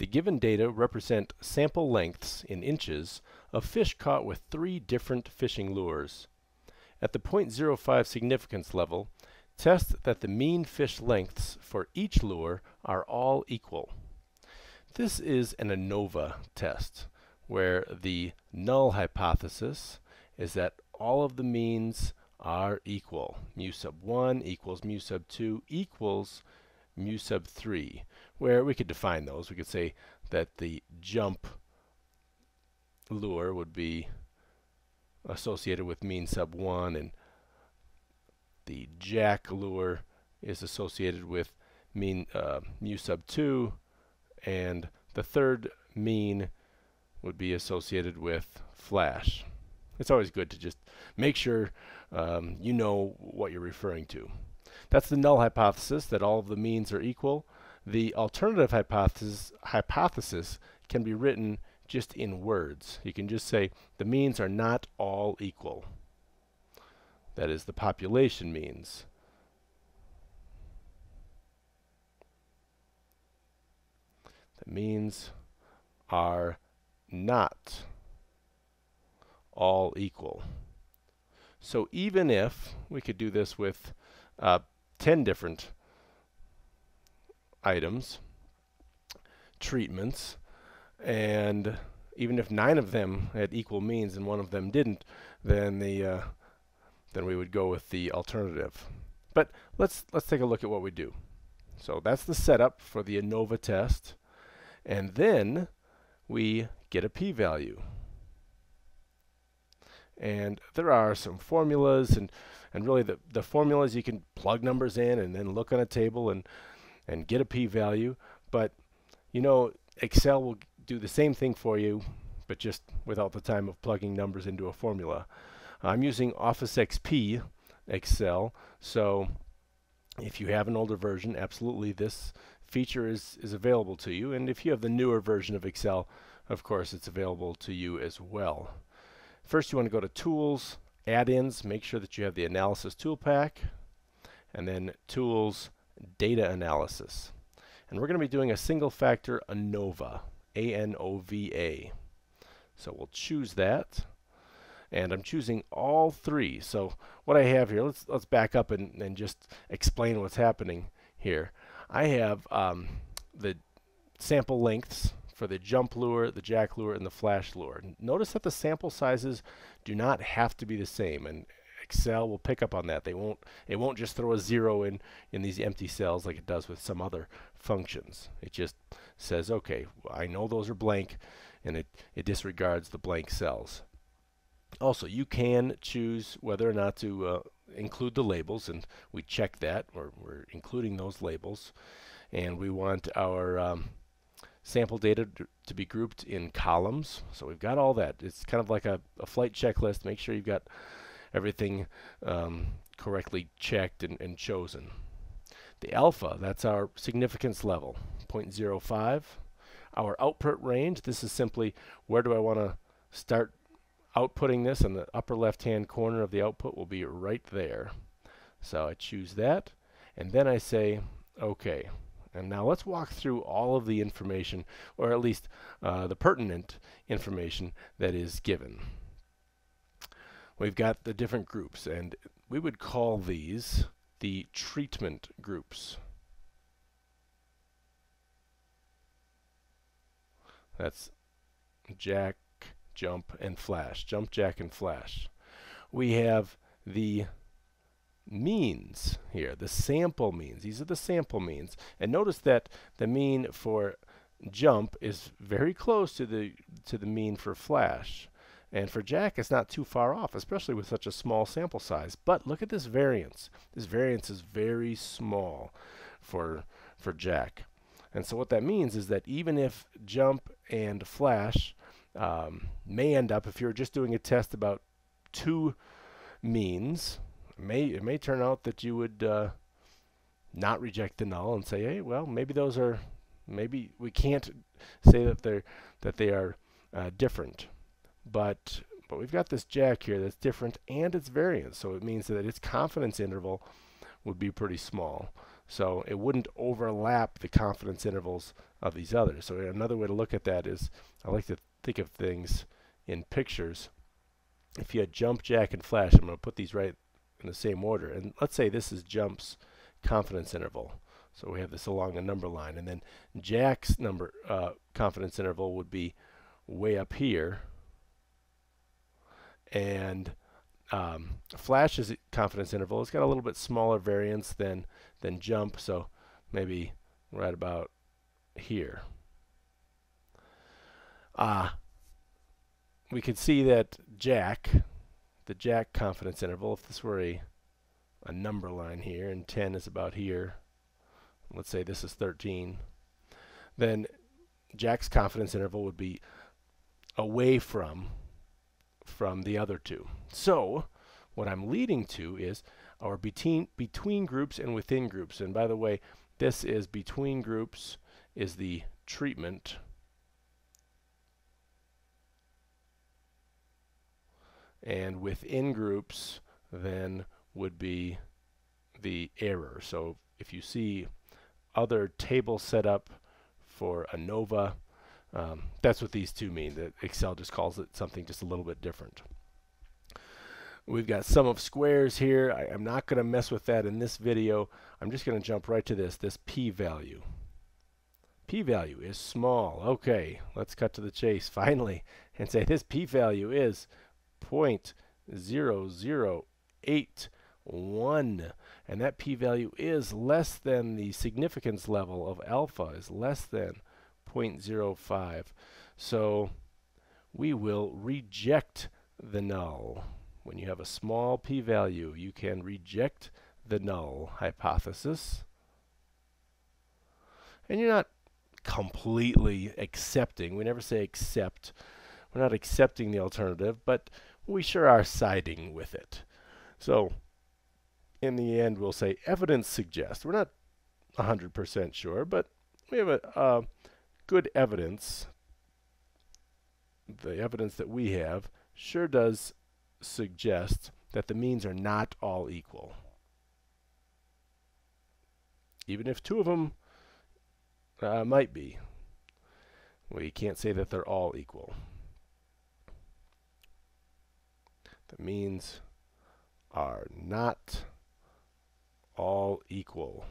The given data represent sample lengths in inches of fish caught with three different fishing lures. At the 0.05 significance level, test that the mean fish lengths for each lure are all equal. This is an ANOVA test, where the null hypothesis is that all of the means are equal. Mu sub 1 equals mu sub 2 equals mu sub 3, where we could define those. We could say that the jump lure would be associated with mean sub 1 and the jack lure is associated with mean uh, mu sub 2 and the third mean would be associated with flash. It's always good to just make sure um, you know what you're referring to. That's the null hypothesis, that all of the means are equal. The alternative hypothesis, hypothesis can be written just in words. You can just say the means are not all equal. That is the population means. The means are not all equal. So even if we could do this with uh, 10 different items, treatments, and even if nine of them had equal means and one of them didn't, then the uh, then we would go with the alternative. But let's let's take a look at what we do. So that's the setup for the ANOVA test, and then we get a p-value. And there are some formulas and and really the, the formulas you can plug numbers in and then look on a table and and get a p-value. But you know Excel will do the same thing for you, but just without the time of plugging numbers into a formula. I'm using Office XP Excel, so if you have an older version, absolutely this feature is, is available to you. And if you have the newer version of Excel, of course, it's available to you as well. First, you want to go to Tools, Add-ins, make sure that you have the Analysis ToolPak, and then Tools, Data Analysis. And we're going to be doing a single factor ANOVA. A-N-O-V-A. So we'll choose that. And I'm choosing all three. So what I have here, let's let's back up and, and just explain what's happening here. I have um, the sample lengths for the jump lure, the jack lure, and the flash lure. Notice that the sample sizes do not have to be the same. And Excel will pick up on that. They won't it won't just throw a zero in in these empty cells like it does with some other functions. It just says, okay, I know those are blank, and it, it disregards the blank cells. Also, you can choose whether or not to uh, include the labels, and we check that. We're, we're including those labels. And we want our um, sample data to be grouped in columns. So we've got all that. It's kind of like a, a flight checklist. Make sure you've got everything um, correctly checked and, and chosen. The alpha, that's our significance level, 0.05. Our output range, this is simply where do I want to start outputting this, and the upper left-hand corner of the output will be right there. So I choose that, and then I say, OK. And now let's walk through all of the information, or at least uh, the pertinent information that is given. We've got the different groups, and we would call these the treatment groups. That's jack, jump, and flash. Jump, jack, and flash. We have the means here, the sample means. These are the sample means. And notice that the mean for jump is very close to the to the mean for flash. And for Jack, it's not too far off, especially with such a small sample size. But look at this variance. This variance is very small for, for Jack. And so what that means is that even if jump and flash um, may end up, if you're just doing a test about two means, may, it may turn out that you would uh, not reject the null and say, hey, well, maybe those are, maybe we can't say that they're that they are uh, different but but we've got this jack here that's different and its variance so it means that its confidence interval would be pretty small So it wouldn't overlap the confidence intervals of these others. So another way to look at that is I like to think of things in pictures. If you had jump, jack, and flash, I'm going to put these right in the same order. And let's say this is jump's confidence interval. So we have this along a number line. And then jack's number uh, confidence interval would be way up here. And um, Flash's confidence interval, it's got a little bit smaller variance than than jump, so maybe right about here. Uh, we can see that Jack, the Jack confidence interval, if this were a, a number line here, and 10 is about here, let's say this is 13, then Jack's confidence interval would be away from from the other two. So what I'm leading to is our between between groups and within groups. And by the way, this is between groups is the treatment and within groups then would be the error. So if you see other table setup for ANOVA, um, that's what these two mean. That Excel just calls it something just a little bit different. We've got sum of squares here. I, am not going to mess with that in this video. I'm just going to jump right to this, this p-value. p-value is small. Okay, let's cut to the chase finally and say this p-value is 0.0081 and that p-value is less than the significance level of alpha is less than 0.05. So we will reject the null. When you have a small p-value, you can reject the null hypothesis. And you're not completely accepting. We never say accept. We're not accepting the alternative, but we sure are siding with it. So in the end, we'll say evidence suggests. We're not 100% sure, but we have a, good evidence, the evidence that we have, sure does suggest that the means are not all equal. Even if two of them uh, might be, we can't say that they're all equal. The means are not all equal.